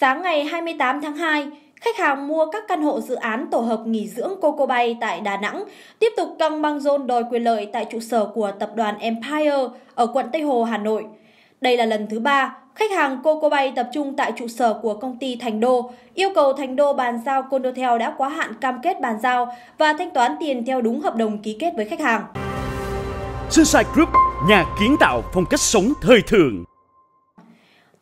Sáng ngày 28 tháng 2, khách hàng mua các căn hộ dự án tổ hợp nghỉ dưỡng Coco Bay tại Đà Nẵng tiếp tục căng băng rôn đòi quyền lợi tại trụ sở của tập đoàn Empire ở quận Tây Hồ, Hà Nội. Đây là lần thứ ba khách hàng Coco Bay tập trung tại trụ sở của công ty Thành Đô, yêu cầu Thành Đô bàn giao Condotel đã quá hạn cam kết bàn giao và thanh toán tiền theo đúng hợp đồng ký kết với khách hàng. Sunshine Group, nhà kiến tạo phong cách sống thời thượng.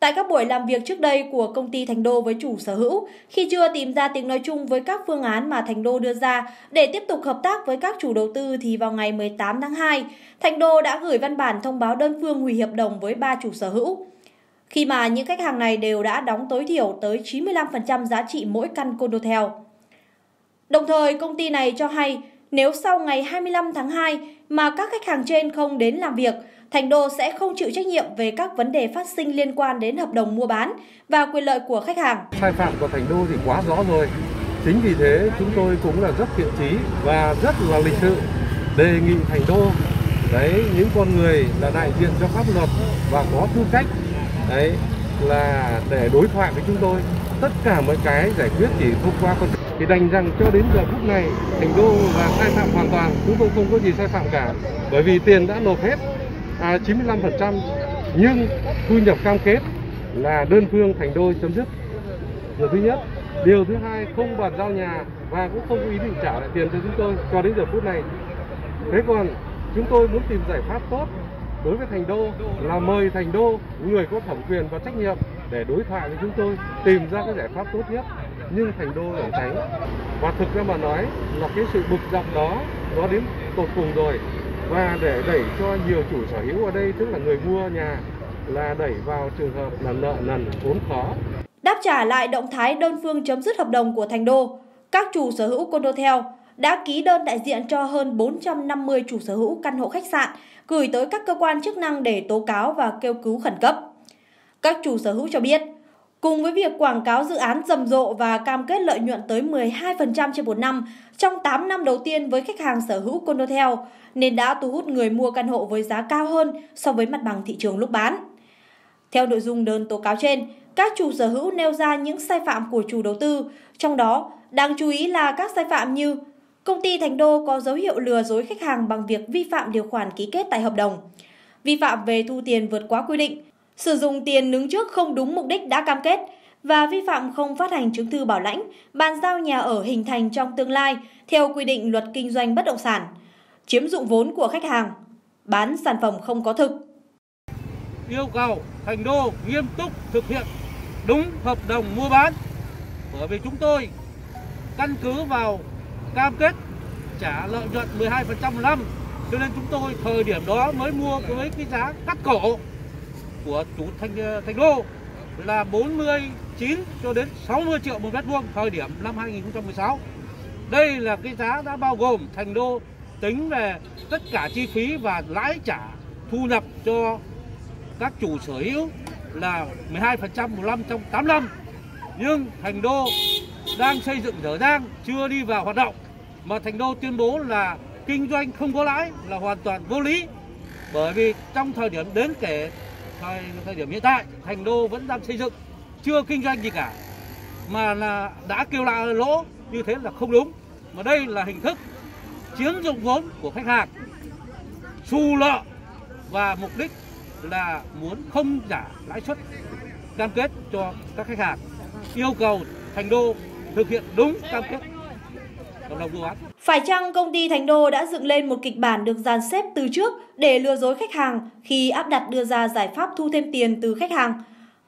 Tại các buổi làm việc trước đây của công ty Thành Đô với chủ sở hữu, khi chưa tìm ra tiếng nói chung với các phương án mà Thành Đô đưa ra để tiếp tục hợp tác với các chủ đầu tư thì vào ngày 18 tháng 2, Thành Đô đã gửi văn bản thông báo đơn phương hủy hợp đồng với ba chủ sở hữu. Khi mà những khách hàng này đều đã đóng tối thiểu tới 95% giá trị mỗi căn condotel. Đồng thời, công ty này cho hay nếu sau ngày 25 tháng 2 mà các khách hàng trên không đến làm việc, Thành Đô sẽ không chịu trách nhiệm về các vấn đề phát sinh liên quan đến hợp đồng mua bán và quyền lợi của khách hàng. Sai phạm của Thành Đô thì quá rõ rồi. Chính vì thế chúng tôi cũng là rất thiện trí và rất là lịch sự đề nghị Thành Đô đấy những con người là đại diện cho pháp luật và có tư cách đấy là để đối thoại với chúng tôi tất cả mọi cái giải quyết chỉ thông qua con thì đành rằng cho đến giờ phút này thành đô là sai phạm hoàn toàn chúng tôi không có gì sai phạm cả. Bởi vì tiền đã nộp hết à, 95% nhưng thu nhập cam kết là đơn phương thành đô chấm dứt. Điều thứ nhất. Điều thứ hai không bàn giao nhà và cũng không có ý định trả lại tiền cho chúng tôi cho đến giờ phút này. Thế còn chúng tôi muốn tìm giải pháp tốt đối với thành đô là mời thành đô người có thẩm quyền và trách nhiệm để đối thoại với chúng tôi tìm ra cái giải pháp tốt nhất nhưng thành đô lại tránh và thực ra mà nói là cái sự bực dọc đó nó đến tột cùng rồi. Và để đẩy cho nhiều chủ sở hữu ở đây tức là người mua nhà là đẩy vào trường hợp là nợ nần vốn khó. Đáp trả lại động thái đơn phương chấm dứt hợp đồng của thành đô các chủ sở hữu condotel đã ký đơn đại diện cho hơn 450 chủ sở hữu căn hộ khách sạn gửi tới các cơ quan chức năng để tố cáo và kêu cứu khẩn cấp. Các chủ sở hữu cho biết, cùng với việc quảng cáo dự án rầm rộ và cam kết lợi nhuận tới 12% trên một năm trong 8 năm đầu tiên với khách hàng sở hữu condotel, nên đã thu hút người mua căn hộ với giá cao hơn so với mặt bằng thị trường lúc bán. Theo nội dung đơn tố cáo trên, các chủ sở hữu nêu ra những sai phạm của chủ đầu tư, trong đó đáng chú ý là các sai phạm như Công ty Thành Đô có dấu hiệu lừa dối khách hàng bằng việc vi phạm điều khoản ký kết tại hợp đồng, vi phạm về thu tiền vượt quá quy định, sử dụng tiền đứng trước không đúng mục đích đã cam kết và vi phạm không phát hành chứng thư bảo lãnh, bàn giao nhà ở hình thành trong tương lai theo quy định luật kinh doanh bất động sản, chiếm dụng vốn của khách hàng, bán sản phẩm không có thực. Yêu cầu Thành Đô nghiêm túc thực hiện đúng hợp đồng mua bán bởi vì chúng tôi căn cứ vào cam kết trả lợi nhuận 12% một năm cho nên chúng tôi thời điểm đó mới mua với cái giá cắt cổ của chú thành ờ, thành đô là 49 cho đến 60 triệu một mét vuông thời điểm năm 2016 đây là cái giá đã bao gồm thành đô tính về tất cả chi phí và lãi trả thu nhập cho các chủ sở hữu là 12% một năm trong 8 năm. Nhưng thành đô đang xây dựng dở dang, chưa đi vào hoạt động. Mà Thành Đô tuyên bố là kinh doanh không có lãi là hoàn toàn vô lý. Bởi vì trong thời điểm đến kể thời, thời điểm hiện tại Thành Đô vẫn đang xây dựng chưa kinh doanh gì cả mà là đã kêu là lỗ như thế là không đúng. Mà đây là hình thức chiếm dụng vốn của khách hàng, xù lợ và mục đích là muốn không trả lãi suất cam kết cho các khách hàng. Yêu cầu Thành Đô thực hiện đúng cam kết hợp đồng mua bán. Phải chăng công ty Thành Đô đã dựng lên một kịch bản được dàn xếp từ trước để lừa dối khách hàng khi áp đặt đưa ra giải pháp thu thêm tiền từ khách hàng?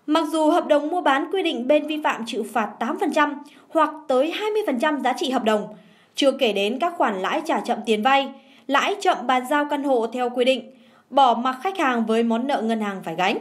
Mặc dù hợp đồng mua bán quy định bên vi phạm chịu phạt 8% hoặc tới 20% giá trị hợp đồng, chưa kể đến các khoản lãi trả chậm tiền vay, lãi chậm bàn giao căn hộ theo quy định, bỏ mặc khách hàng với món nợ ngân hàng phải gánh.